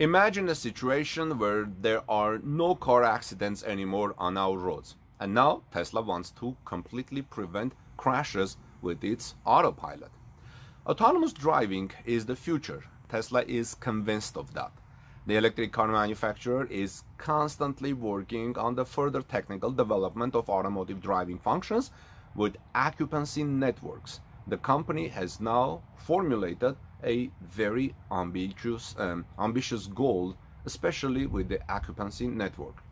Imagine a situation where there are no car accidents anymore on our roads. And now Tesla wants to completely prevent crashes with its autopilot. Autonomous driving is the future. Tesla is convinced of that. The electric car manufacturer is constantly working on the further technical development of automotive driving functions with occupancy networks. The company has now formulated a very ambitious, um, ambitious goal, especially with the occupancy network.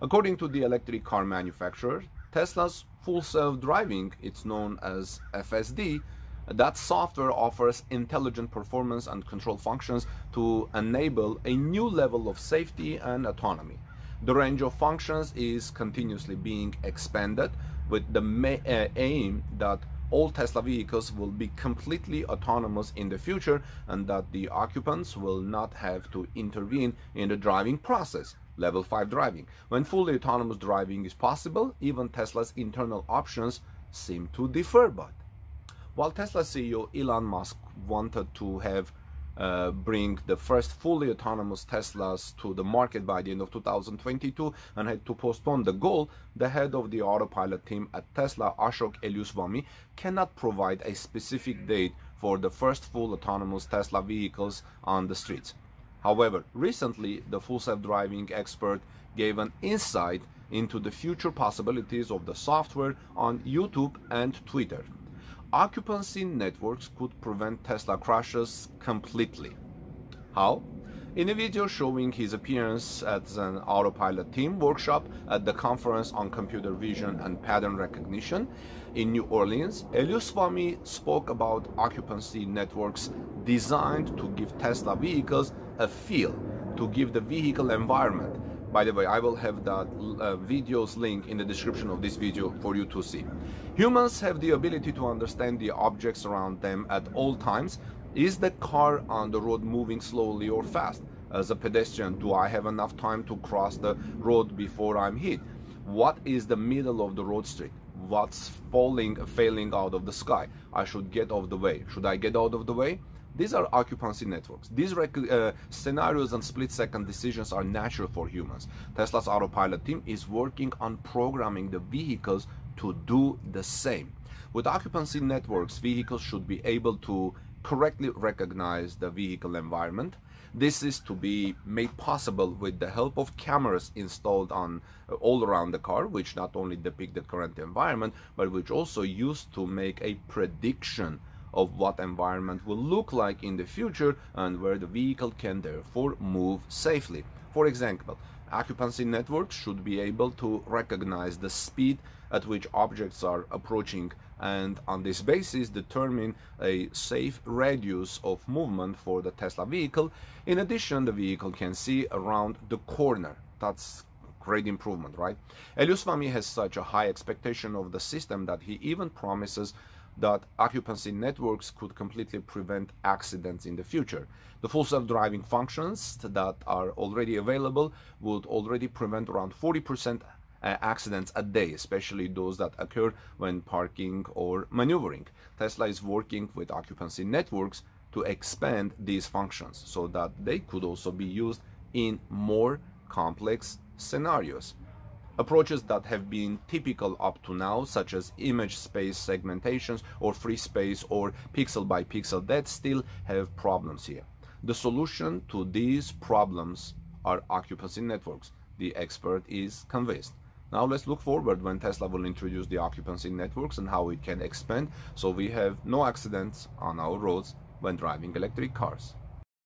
According to the electric car manufacturer, Tesla's full self-driving, it's known as FSD, that software offers intelligent performance and control functions to enable a new level of safety and autonomy. The range of functions is continuously being expanded with the uh, aim that all Tesla vehicles will be completely autonomous in the future and that the occupants will not have to intervene in the driving process. Level 5 driving. When fully autonomous driving is possible, even Tesla's internal options seem to differ. But while Tesla CEO Elon Musk wanted to have uh, bring the first fully autonomous Teslas to the market by the end of 2022 and had to postpone the goal, the head of the autopilot team at Tesla, Ashok Elluswamy, cannot provide a specific date for the first full autonomous Tesla vehicles on the streets. However, recently, the full self-driving expert gave an insight into the future possibilities of the software on YouTube and Twitter occupancy networks could prevent Tesla crashes completely. How? In a video showing his appearance at an autopilot team workshop at the Conference on Computer Vision and Pattern Recognition in New Orleans, Elluswamy spoke about occupancy networks designed to give Tesla vehicles a feel, to give the vehicle environment, by the way, I will have that uh, video's link in the description of this video for you to see. Humans have the ability to understand the objects around them at all times. Is the car on the road moving slowly or fast? As a pedestrian, do I have enough time to cross the road before I'm hit? What is the middle of the road street? What's falling, failing out of the sky? I should get off the way. Should I get out of the way? These are occupancy networks. These uh, scenarios and split-second decisions are natural for humans. Tesla's autopilot team is working on programming the vehicles to do the same. With occupancy networks, vehicles should be able to correctly recognize the vehicle environment. This is to be made possible with the help of cameras installed on uh, all around the car, which not only depict the current environment, but which also use to make a prediction of what environment will look like in the future and where the vehicle can therefore move safely. For example, occupancy networks should be able to recognize the speed at which objects are approaching and on this basis determine a safe radius of movement for the Tesla vehicle. In addition, the vehicle can see around the corner. That's great improvement, right? Elluswamy has such a high expectation of the system that he even promises that occupancy networks could completely prevent accidents in the future. The full self-driving functions that are already available would already prevent around 40% uh, accidents a day, especially those that occur when parking or maneuvering. Tesla is working with occupancy networks to expand these functions so that they could also be used in more complex scenarios. Approaches that have been typical up to now, such as image space segmentations or free space or pixel by pixel, that still have problems here. The solution to these problems are occupancy networks. The expert is convinced. Now let's look forward when Tesla will introduce the occupancy networks and how it can expand so we have no accidents on our roads when driving electric cars.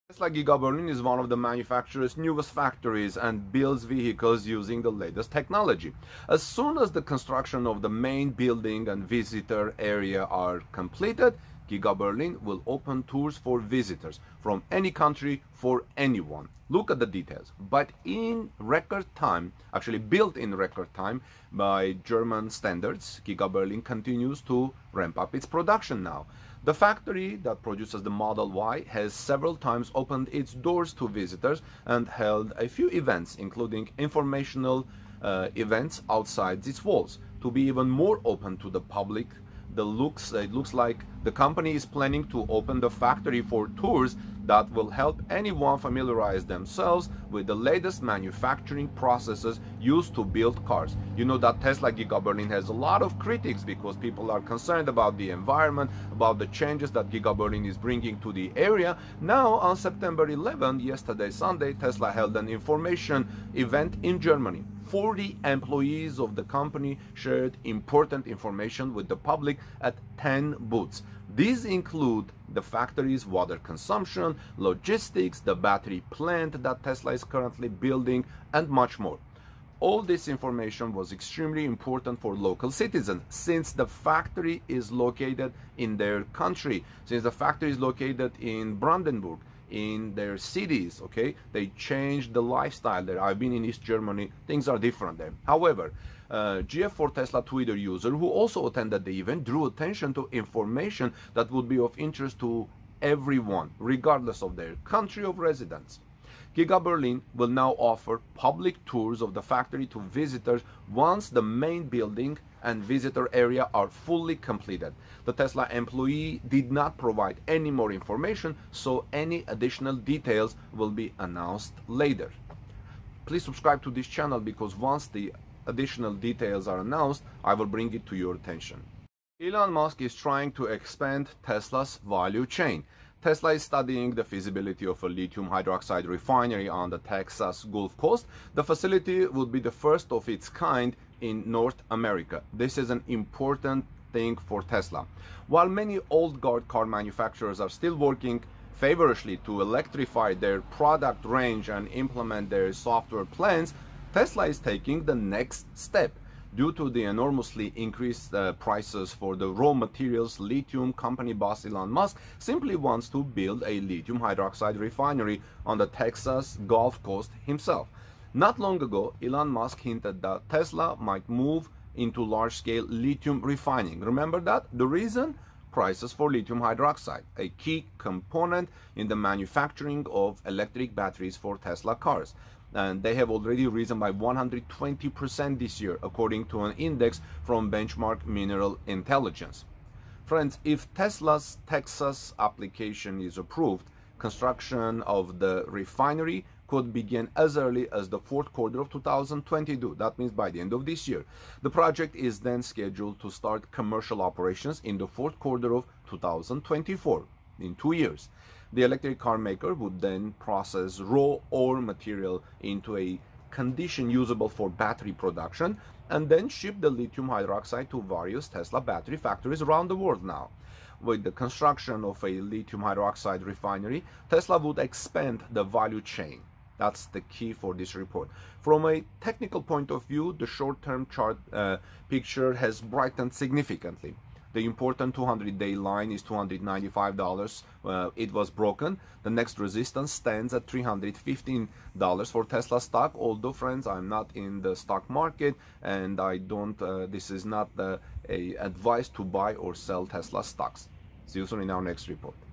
Tesla Giga Berlin is one of the manufacturer's newest factories and builds vehicles using the latest technology. As soon as the construction of the main building and visitor area are completed, Giga Berlin will open tours for visitors from any country for anyone. Look at the details. But in record time, actually built in record time by German standards, Giga Berlin continues to ramp up its production now. The factory that produces the Model Y has several times opened its doors to visitors and held a few events, including informational uh, events outside its walls. To be even more open to the public, the looks, it looks like the company is planning to open the factory for tours that will help anyone familiarize themselves with the latest manufacturing processes used to build cars. You know that Tesla Giga Berlin has a lot of critics because people are concerned about the environment, about the changes that Giga Berlin is bringing to the area. Now, on September 11, yesterday Sunday, Tesla held an information event in Germany. 40 employees of the company shared important information with the public at 10 booths. These include the factory's water consumption, logistics, the battery plant that Tesla is currently building, and much more. All this information was extremely important for local citizens since the factory is located in their country, since the factory is located in Brandenburg, in their cities, okay? They changed the lifestyle there. I've been in East Germany, things are different there. However, uh, GF4 Tesla Twitter user who also attended the event drew attention to information that would be of interest to everyone, regardless of their country of residence. Giga Berlin will now offer public tours of the factory to visitors once the main building and visitor area are fully completed. The Tesla employee did not provide any more information, so any additional details will be announced later. Please subscribe to this channel because once the additional details are announced, I will bring it to your attention. Elon Musk is trying to expand Tesla's value chain. Tesla is studying the feasibility of a lithium hydroxide refinery on the Texas Gulf Coast. The facility would be the first of its kind in North America. This is an important thing for Tesla. While many old guard car manufacturers are still working favorably to electrify their product range and implement their software plans, Tesla is taking the next step. Due to the enormously increased uh, prices for the raw materials, lithium company boss Elon Musk simply wants to build a lithium hydroxide refinery on the Texas Gulf Coast himself. Not long ago, Elon Musk hinted that Tesla might move into large-scale lithium refining. Remember that? The reason? Prices for lithium hydroxide, a key component in the manufacturing of electric batteries for Tesla cars and they have already risen by 120% this year, according to an index from Benchmark Mineral Intelligence. Friends, if Tesla's Texas application is approved, construction of the refinery could begin as early as the fourth quarter of 2022. That means by the end of this year. The project is then scheduled to start commercial operations in the fourth quarter of 2024, in two years. The electric car maker would then process raw ore material into a condition usable for battery production and then ship the lithium hydroxide to various Tesla battery factories around the world now. With the construction of a lithium hydroxide refinery, Tesla would expand the value chain. That's the key for this report. From a technical point of view, the short-term chart uh, picture has brightened significantly. The important 200-day line is $295. Uh, it was broken. The next resistance stands at $315 for Tesla stock. Although, friends, I'm not in the stock market and I don't. Uh, this is not uh, a advice to buy or sell Tesla stocks. See you soon in our next report.